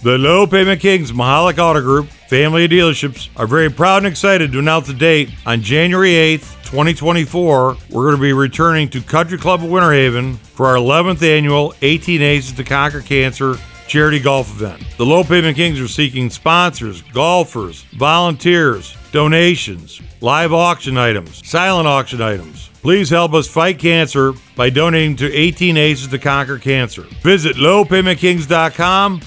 The Low Payment Kings Mahalak Auto Group family of dealerships are very proud and excited to announce the date on January 8th, 2024. We're going to be returning to Country Club of Winter Haven for our 11th annual 18 Aces to Conquer Cancer charity golf event. The Low Payment Kings are seeking sponsors, golfers, volunteers, donations, live auction items, silent auction items. Please help us fight cancer by donating to 18 Aces to Conquer Cancer. Visit lowpaymentkings.com